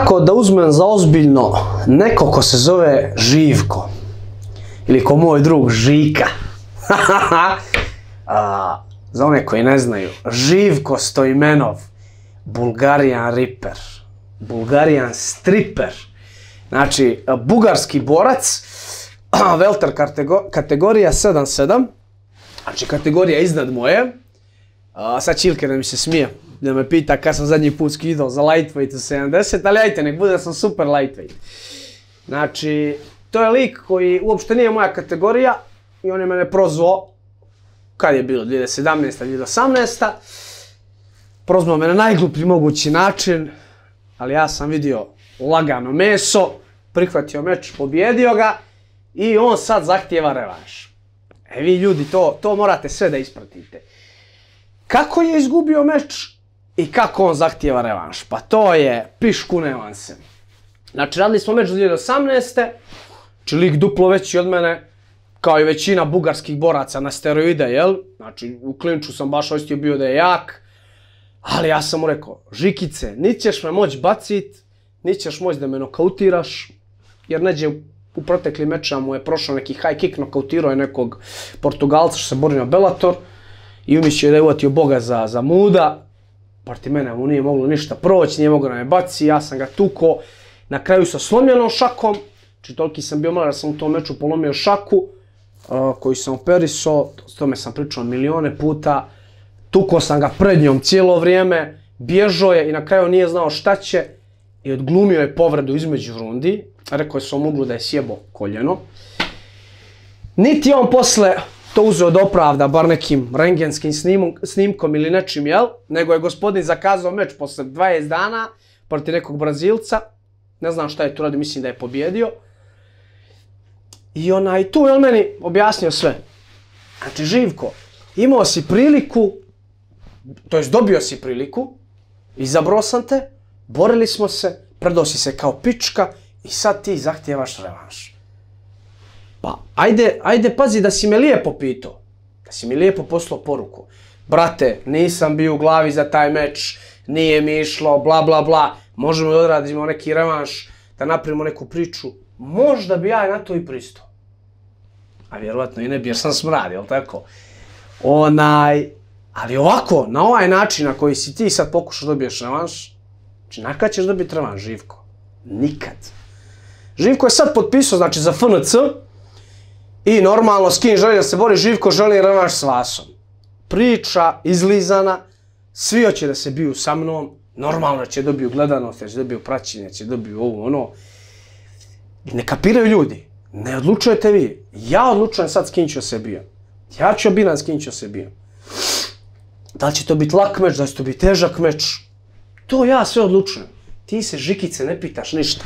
Kako da uzmem za ozbiljno neko ko se zove Živko? Ili ko moj drug Žika? A, za one koji ne znaju, Živko Stojmenov, Bulgarian Ripper, Bulgarian Stripper, znači bugarski borac, Velter kategorija 7-7, znači kategorija iznad moje, a, sad Čilke da mi se smije, da me pita kad sam zadnji put skidao za lightweight u 70, ali ajte, nek bude da sam super lightweight. Znači, to je lik koji uopšte nije moja kategorija i on je mene prozvao, kad je bilo, 2017. 2018. Prozvao me na najgluplji mogući način, ali ja sam vidio lagano meso, prihvatio meč, pobjedio ga i on sad zahtjeva revanš. E vi ljudi, to, to morate sve da ispratite. Kako je izgubio meč i kako on zahtjeva revanš? Pa to je pišku nevanse. Znači, radili smo meč 2018. Znači, lik duplo veći od mene, kao i većina bugarskih boraca na steroide, jel? Znači, u klinču sam baš ostio bio da je jak. Ali ja sam mu rekao, Žikice, ni ćeš me moć bacit, ni ćeš moć da me nokautiraš, jer neđe u protekli meča mu je prošao neki high kick, nokautirao je nekog Portugalca što se bori na Bellator i umišio je da je uvatio Boga za, za muda, proti mene mu nije moglo ništa proći, nije moglo da me baci, ja sam ga tuko, na kraju sa slomljenom šakom, znači toliki sam bio malo da sam u tom meču polomio šaku, uh, koju sam operiso, s tome sam pričao milione puta, tuko sam ga pred njom cijelo vrijeme, bježao je i na kraju nije znao šta će i odglumio je povredu između rundi, rekao je svom uglu da je sjebo koljeno. Niti on posle to uzeo da opravda bar nekim rengenskim snimom, snimkom ili nečim, jel? Nego je gospodin zakazao meč posle 20 dana proti nekog Brazilca. Ne znam šta je tu radio, mislim da je pobjedio. I onaj, tu je on meni objasnio sve. Znači, Živko, imao si priliku, to jest dobio si priliku, izabrao sam te, borili smo se, predao si se kao pička i sad ti zahtjevaš revanš. Pa, ajde, ajde pazi da si me lijepo pitao. Da si mi lijepo poslao poruku. Brate, nisam bio u glavi za taj meč, nije mi išlo, bla, bla, bla. Možemo da odradimo neki revanš, da napravimo neku priču. Možda bi ja na to i pristao. A vjerovatno i ne bi, jer sam smrad, jel tako? Onaj, ali ovako, na ovaj način na koji si ti sad pokušao dobiješ revanš, znači nakad ćeš dobiti revanš, Živko? Nikad. Živko je sad potpisao, znači za FNC, I normalno, s kim želi da se bori, Živko želi revanš s Vasom. Priča izlizana, svi hoće da se biju sa mnom, normalno će dobiju gledanost, će dobiju praćenje, će dobiju ovo, ono. Ne kapiraju ljudi, ne odlučujete vi. Ja odlučujem sad s kim ću se bijem. Ja ću obinan s kim ću se bijem. Da li će to biti lak meč, da će to biti težak meč, to ja sve odlučujem. Ti se žikice ne pitaš ništa.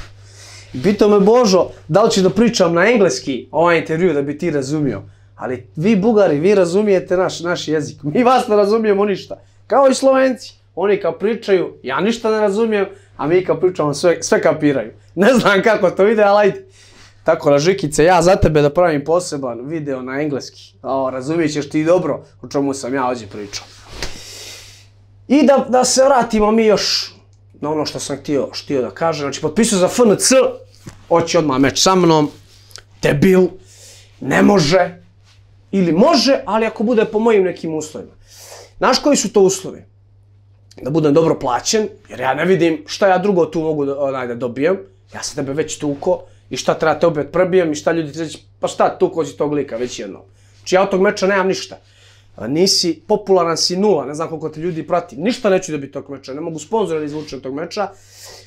I pitao me Božo, da li ću da pričam na engleski ovaj intervju da bi ti razumio. Ali vi Bugari, vi razumijete naš, naš jezik. Mi vas ne razumijemo ništa. Kao i Slovenci. Oni kao pričaju, ja ništa ne razumijem, a mi kao pričamo sve, sve kapiraju. Ne znam kako to ide, ali ajde. Tako da, Žikice, ja za tebe da pravim poseban video na engleski. O, razumijet ćeš ti dobro o čemu sam ja ovdje pričao. I da, da se vratimo mi još na ono što sam htio, htio da kažem. Znači, potpisao za FNC, hoće odmah meč sa mnom, debil, ne može, ili može, ali ako bude po mojim nekim uslovima. Znaš koji su to uslovi? Da budem dobro plaćen, jer ja ne vidim šta ja drugo tu mogu da, onaj, da dobijem. Ja sam tebe već tuko i šta treba te opet prebijem i šta ljudi ti reći, pa šta tuko si tog lika već jedno. Znači ja od tog meča nemam ništa. Nisi, popularan si nula, ne znam koliko te ljudi prati. Ništa neću dobiti tog meča, ne mogu sponzora da izvučem tog meča.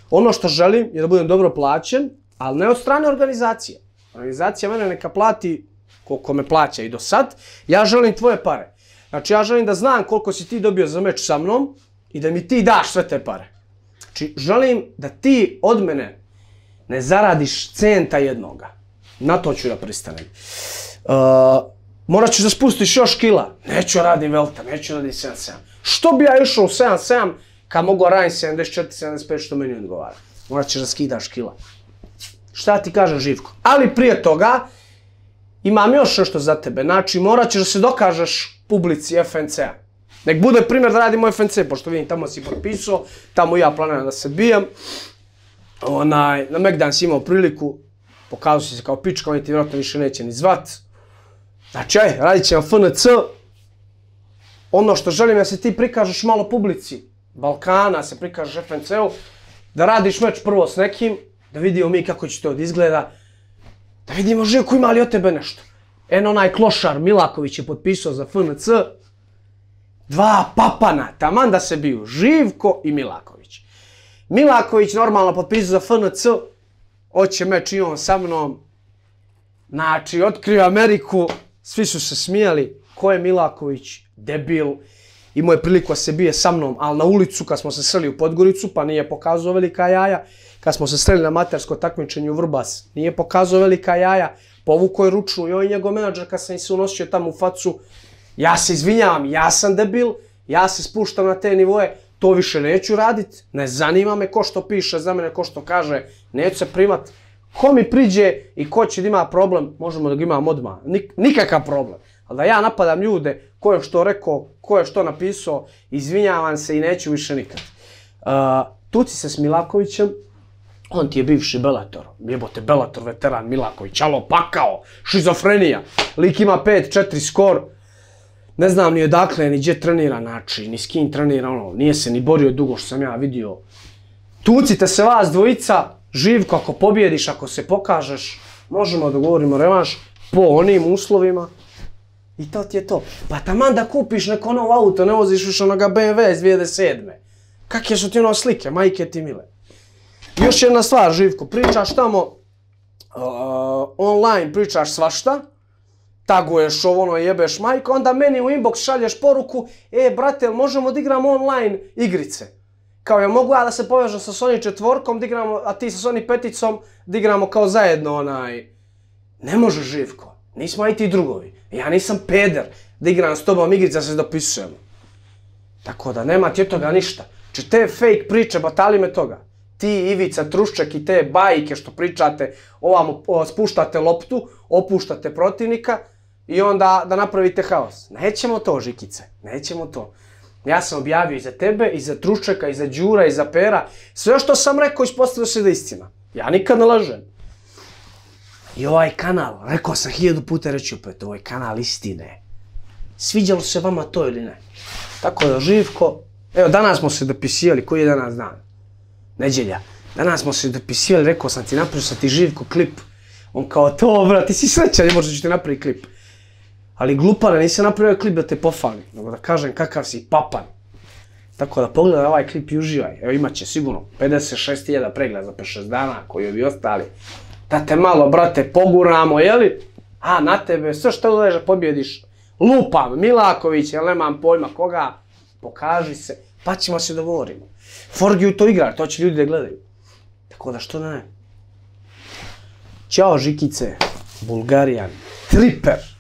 Ono što želim je da budem dobro plaćen, ali ne od strane organizacije. Organizacija mene neka plati koliko me plaća i do sad. Ja želim tvoje pare. Znači, ja želim da znam koliko si ti dobio za meč sa mnom i da mi ti daš sve te pare. Znači, želim da ti od mene ne zaradiš centa jednoga. Na to ću da pristanem. Uh, morat ću da spustiš još kila. Neću radim velta, neću radim 7-7. Što bi ja išao u 7-7 kad mogu radim 74-75 što meni odgovara? Morat ćeš da skidaš kila. Šta ti kažem Živko? Ali prije toga, imam još nešto za tebe. Znači, morat ćeš da se dokažeš publici FNC-a. Nek bude primjer da radimo FNC, pošto vidim, tamo si potpisao, tamo ja planiram da se bijem. onaj, na Megdan si imao priliku, pokazao si se kao pička, oni ti vjerojatno više neće ni zvat. Znači, aj, radit ćemo FNC. Ono što želim je da se ti prikažeš malo publici. Balkana, se prikažeš FNC-u. Da radiš meč prvo s nekim, da vidimo mi kako će to da izgleda. Da vidimo Žeku ima li od tebe nešto. En onaj klošar Milaković je potpisao za FNC. Dva papana, taman da se biju, Živko i Milaković. Milaković normalno potpisao za FNC, hoće meč i on sa mnom. Znači, otkrio Ameriku, svi su se smijali. Ko je Milaković? Debil. Imao je priliku da se bije sa mnom, ali na ulicu kad smo se sreli u Podgoricu, pa nije pokazao velika jaja. Kad smo se sreli na matersko takmičenje u Vrbas, nije pokazao velika jaja. Povuko je ručnu i on je njegov menadžer kad sam se unosio tamo u facu. Ja se izvinjavam, ja sam debil, ja se spuštam na te nivoje, to više neću radit, ne zanima me ko što piše za mene, ko što kaže, neću se primat. Ko mi priđe i ko će da ima problem, možemo da ga imam odmah, Nik, nikakav problem. Ali da ja napadam ljude, ko je što rekao, ko je što napisao, izvinjavam se i neću više nikad. Uh, tuci se s Milakovićem, on ti je bivši Belator, jebote Belator veteran Milaković, alo pakao, šizofrenija, lik ima 5-4 skor, ne znam ni odakle, ni gdje trenira, znači, ni s kim trenira, ono, nije se ni borio dugo što sam ja vidio. Tucite se vas dvojica, živko, ako pobjediš, ako se pokažeš, možemo da govorimo revanš po onim uslovima. I to ti je to. Pa taman da kupiš neko novo auto, ne voziš više onoga BMW iz 2007. Kakve su ti ono slike, majke ti mile. Još jedna stvar, Živko, pričaš tamo uh, online, pričaš svašta, taguješ ovo ono jebeš majko, onda meni u inbox šalješ poruku, e brate, možemo da igramo online igrice? Kao ja mogu ja da se povežem sa Sony četvorkom, da igramo, a ti sa Sony peticom, da igramo kao zajedno onaj... Ne može Živko, nismo i ti drugovi. Ja nisam peder da igram s tobom igrice, da se dopisujem. Tako da nema ti toga ništa. Če te fake priče, batali me toga. Ti, Ivica, Trušček i te bajke što pričate, ovamo spuštate loptu, opuštate protivnika, i onda da napravite haos. Nećemo to, Žikice, nećemo to. Ja sam objavio i za tebe, i za Truščeka, i za Đura, i za Pera. Sve što sam rekao ispostavio se da istina. Ja nikad ne lažem. I ovaj kanal, rekao sam hiljadu puta reći pa opet, ovaj kanal istine. Sviđalo se vama to ili ne? Tako da, Živko, evo, danas smo se dopisivali, koji je danas dan? Neđelja. Danas smo se dopisivali, rekao sam ti, napravio sam ti Živko klip. On kao, to, bro, ti si srećan, ne možeš ću ti napraviti klip. Ali glupane, nisi napravio klip da te pofali, nego da kažem kakav si papan. Tako da pogledaj ovaj klip i uživaj. Evo imat će sigurno 56.000 pregleda za 5-6 dana koji bi ostali. Da te malo, brate, poguramo, jeli? A, na tebe, sve što udaješ da pobjediš. Lupam, Milaković, jel nemam pojma koga. Pokaži se, pa ćemo se dovorimo. Forgiju to igra, to će ljudi da gledaju. Tako da što ne? Ćao, Žikice, Bulgarijan, Triper.